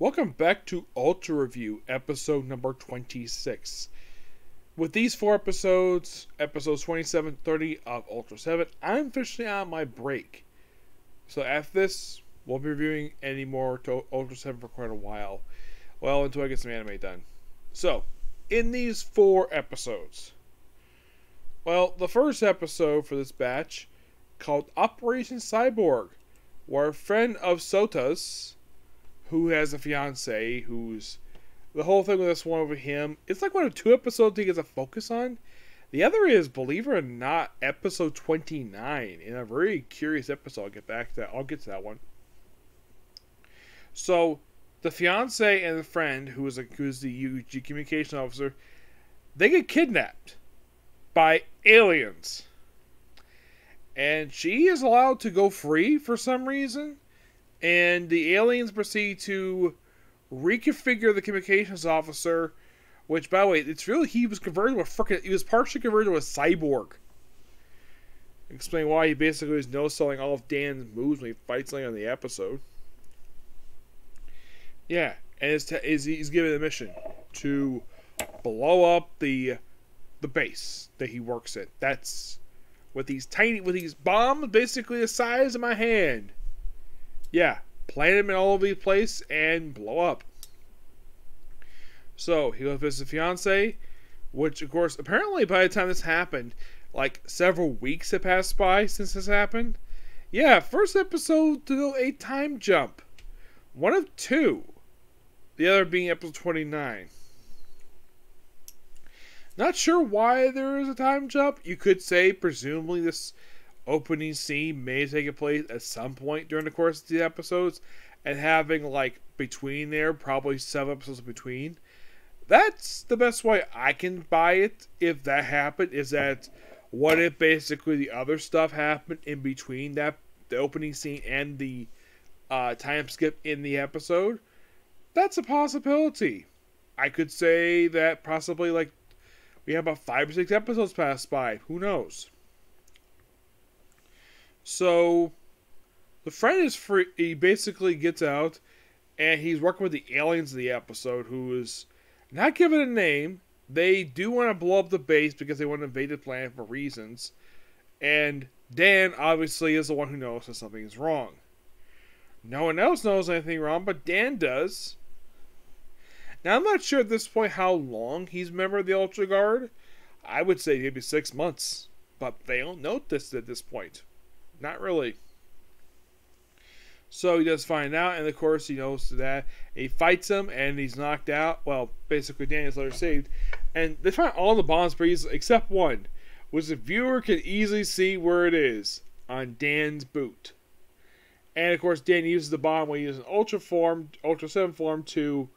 Welcome back to Ultra Review, episode number 26. With these four episodes, episodes 27 30 of Ultraseven, I'm officially on my break. So after this, won't be reviewing any more to Ultraseven for quite a while. Well, until I get some anime done. So, in these four episodes, well, the first episode for this batch, called Operation Cyborg, where a friend of Soga's who has a fiance who's the whole thing with this one over him. It's like one of two episodes he gets a focus on. The other is, believe it or not, episode 29 in a very curious episode. I'll get back to that. I'll get to that one. So, the fiance and the friend, who is a who's the UG communication officer, they get kidnapped by aliens, and she is allowed to go free for some reason and the aliens proceed to reconfigure the communications officer. Which, by the way, it's really he was converted to a freaking. He was partially converted to a cyborg. Explain why he basically is no selling all of Dan's moves when he fights something on the episode. Yeah, and it's t- is he's given a mission to blow up the the base that he works at. That's with these tiny with these bombs basically the size of my hand yeah, plant him in all over the place and blow up. So he goes visit his fiance, which of course apparently by the time this happened, like several weeks had passed by since this happened. Yeah, first episode to do a time jump. One of two. The other being episode 29. Not sure why there is a time jump. You could say, presumably, this opening scene may take place at some point during the course of the episodes, and having like between there, probably seven episodes between. That's the best way I can buy it. If that happened, is that what if basically the other stuff happened in between that the opening scene and the uh, time skip in the episode? That's a possibility. I could say that possibly like we have about five or six episodes pass by. Who knows? So the friend is free. He basically gets out, and he's working with the aliens of the episode, who is not given a name. They do want to blow up the base because they want to invade the planet for reasons. And Dan obviously is the one who knows that something is wrong. No one else knows anything wrong, but Dan does. Now I'm not sure at this point how long he's a member of the Ultra Guard. I would say maybe six months, but they don't note this at this point. Not really. So he does find out, and of course he knows that. He fights him, and he's knocked out. Well, basically Daniel's later saved, and they find all the bombs pretty easily, except one, which the viewer can easily see where it is on Dan's boot. And of course, Dan uses the bomb when he uses an Ultra form, Ultra Seven form to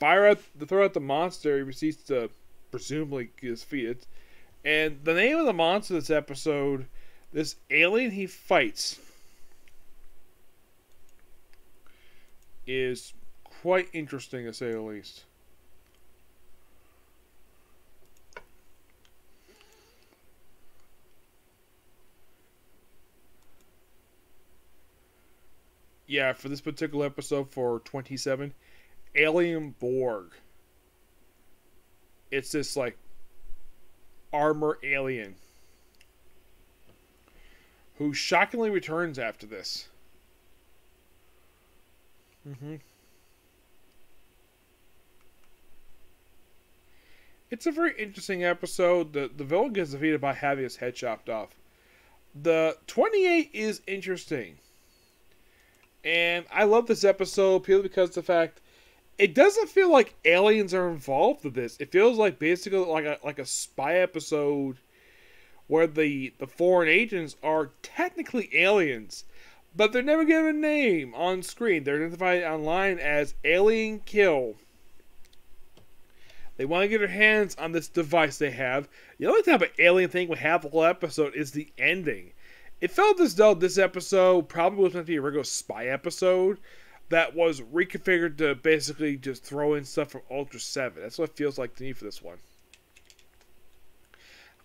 fire out, to throw out the monster. He proceeds to presumably defeat it. And the name of the monster this episode this alien he fights is quite interesting to say the least. Yeah, for this particular episode for 27, Alien Borg. It's this like armor alien who shockingly returns after this. Mm-hmm. It's a very interesting episode. The the villain gets defeated by having his head chopped off. The 28 is interesting. And I love this episode purely because the fact it doesn't feel like aliens are involved with this. It feels like basically like a like a spy episode where the, the foreign agents are technically aliens, but they're never given a name on screen. They're identified online as Alien Kill. They want to get their hands on this device they have. The only type of alien thing we have the whole episode is the ending. It felt as though this episode probably was meant to be a regular spy episode that was reconfigured to basically just throw in stuff from Ultraseven. That's what it feels like to me for this one.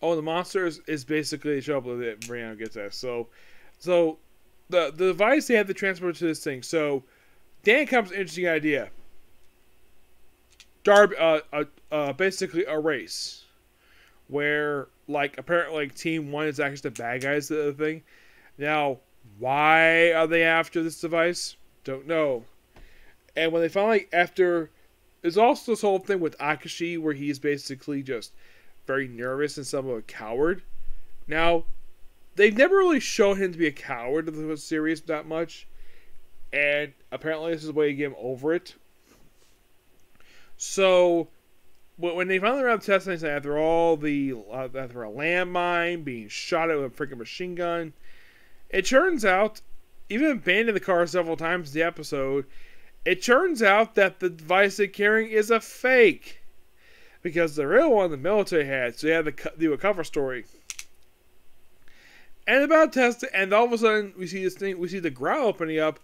Oh, the monsters is basically a show up that Brianna gets at. So, so the the device they have to transport to this thing. So, Dan comes interesting idea. Darb uh, uh, uh, basically a race where like apparently like Team One is actually the bad guys of the thing. Now, why are they after this device? Don't know. And when they finally after, there's also this whole thing with Akashi where he's basically just very nervous and some of a coward. Now, they've never really shown him to be a coward of the series that much, and apparently this is a way to get him over it. So, when they finally wrap testing, after all the uh, after a landmine being shot at with a freaking machine gun, it turns out, even abandoning the car several times in the episode, it turns out that the device they're carrying is a fake because the real one the military had, so they had to do a cover story. And about testing, and all of a sudden we see this thing, we see the ground opening up.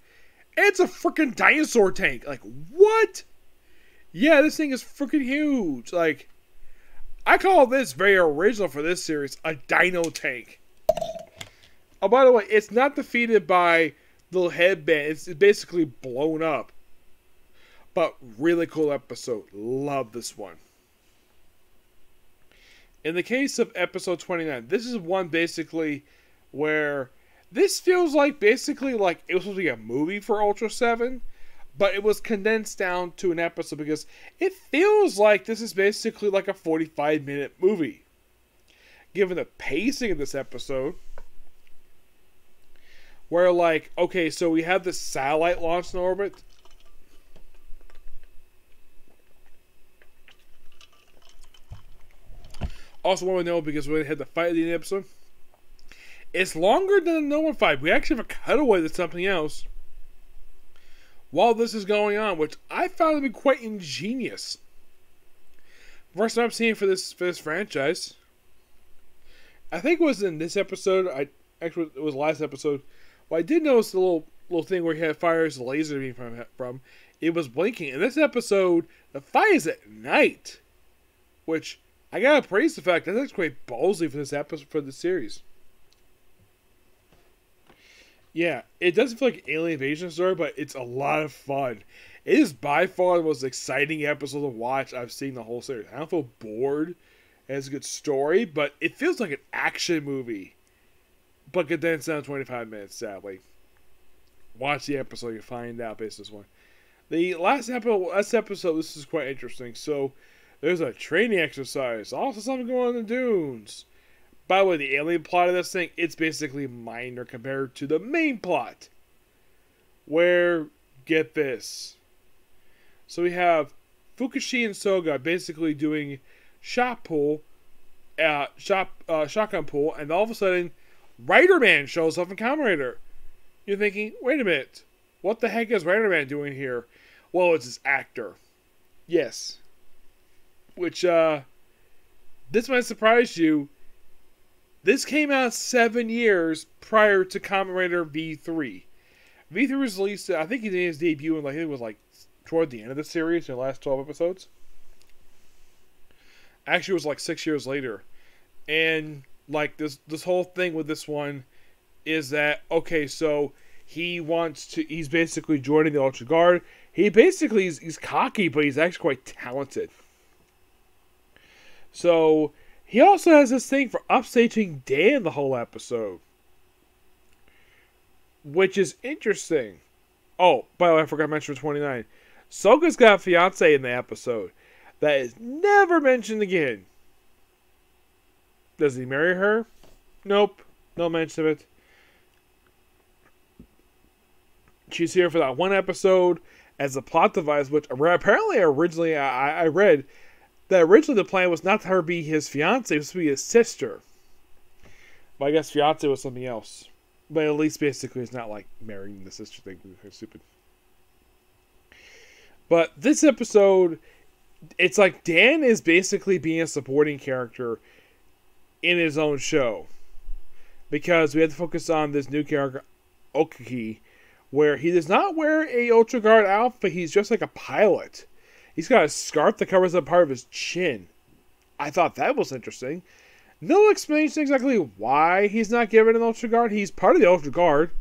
It's a freaking dinosaur tank. Like what? Yeah, this thing is freaking huge. Like, I call this very original for this series, a dino tank. Oh, by the way, it's not defeated by the headband. It's basically blown up. But really cool episode. Love this one. In the case of episode 29, this is one basically where this feels like basically like it was supposed to be a movie for Ultraseven, but it was condensed down to an episode because it feels like this is basically like a 45 minute movie. Given the pacing of this episode, where like, okay, so we have this satellite launched in orbit. Also, want to know because we had the fight at the end the episode. It's longer than the normal fight. We actually have a cutaway to something else while this is going on, which I found to be quite ingenious. First time I'm seeing for this for this franchise. I think it was in this episode. I actually it was last episode. Well, I did notice the little little thing where he had fires the laser beam from from. It was blinking. In this episode, the fire is at night, which I gotta praise the fact that that's quite ballsy for this episode for the series. Yeah, it doesn't feel like Alien Invasion story, but it's a lot of fun. It is by far the most exciting episode to watch I've seen the whole series. I don't feel bored. It has a good story, but it feels like an action movie. But condensed down 25 minutes, sadly. Watch the episode, you find out based on this one. The last episode, last episode, this is quite interesting. So, there's a training exercise. Also, something going on in the dunes. By the way, the alien plot of this thing, it's basically minor compared to the main plot. Where, get this. So we have Furuhashi and Soga basically doing shot pull, uh, shot, uh, shotgun pool, and all of a sudden, Rider Man shows up in Kamen. You're thinking, wait a minute, what the heck is Rider Man doing here? Well, it's his actor. Yes. Which, uh, this might surprise you this came out seven years prior to Kamen Rider V3. V3 was released, I think he made his debut in like it was like toward the end of the series, in the last twelve episodes. Actually, it was like six years later, and like this this whole thing with this one is that okay, so he wants to he's basically joining the Ultra Guard. He basically is, he's cocky, but he's actually quite talented. So he also has this thing for upstaging Dan the whole episode. Which is interesting. Oh, by the way, I forgot to mention 29. Soga's got a fiance in the episode that is never mentioned again. Does he marry her? Nope. No mention of it. She's here for that one episode as a plot device, which apparently originally I, I read that originally the plan was not to her be his fiance, it was to be his sister. But I guess fiance was something else. But at least basically it's not like marrying the sister thing. It's stupid. But this episode, it's like Dan is basically being a supporting character in his own show. Because we have to focus on this new character, Okaki, where he does not wear a Ultra Guard outfit, he's just like a pilot He's got a scarf that covers up part of his chin. I thought that was interesting. No explanation exactly why he's not given an Ultra Guard. He's part of the Ultra Guard.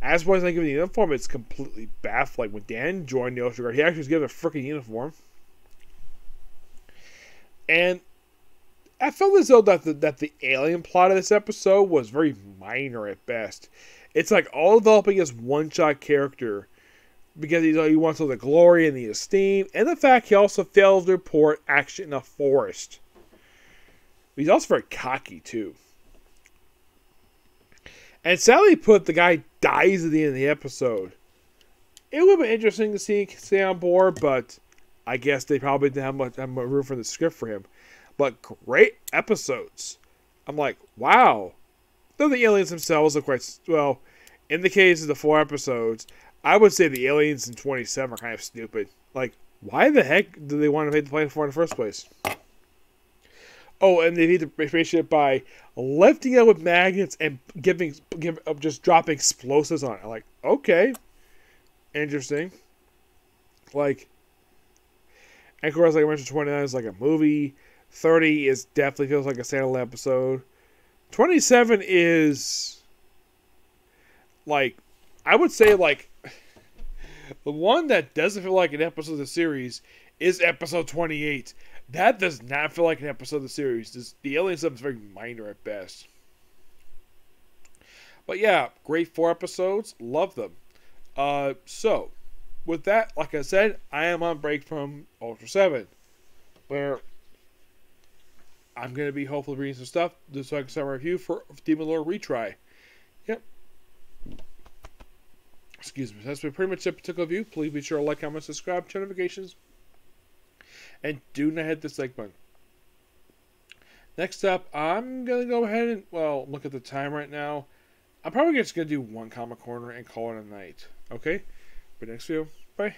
As why he's not given the uniform, it's completely baffling. When Dan joined the Ultra Guard, he actually was given a freaking uniform. And I felt as though that the, that the alien plot of this episode was very minor at best. It's like all developing as one shot character because he's, he wants all the glory and the esteem, and the fact he also fails to report action in a forest. He's also very cocky too. And Sally put the guy dies at the end of the episode. It would have been interesting to see stay on board, but I guess they probably didn't have much, have much room for the script for him. But great episodes. I'm like, wow. Though the aliens themselves are quite well. In the case of the four episodes, I would say the aliens in 27 are kind of stupid. Like, why the heck do they want to make the planet for in the first place? Oh, and they need to spaceship by lifting it with magnets and giving, give, uh, just dropping explosives on it. Like, okay, interesting. Like, and of course, like I mentioned, 29 is like a movie. 30 is definitely feels like a standalone episode. 27 is like I would say like the one that doesn't feel like an episode of the series is episode 28. That does not feel like an episode of the series. This, the alien stuff is very minor at best. But yeah, great four episodes. Love them. Uh, so, with that, like I said, I am on break from Ultraseven. Where I'm going to be hopefully reading some stuff so I can review for Demon Lord Retry. Yep. Excuse me. That's been pretty much the particular view. Please be sure to like, comment, subscribe, turn notifications, and do not hit the like button. Next up, I'm to go ahead and, well, look at the time right now. I'm probably just to do one comic corner and call it a night. Okay? for next video, bye.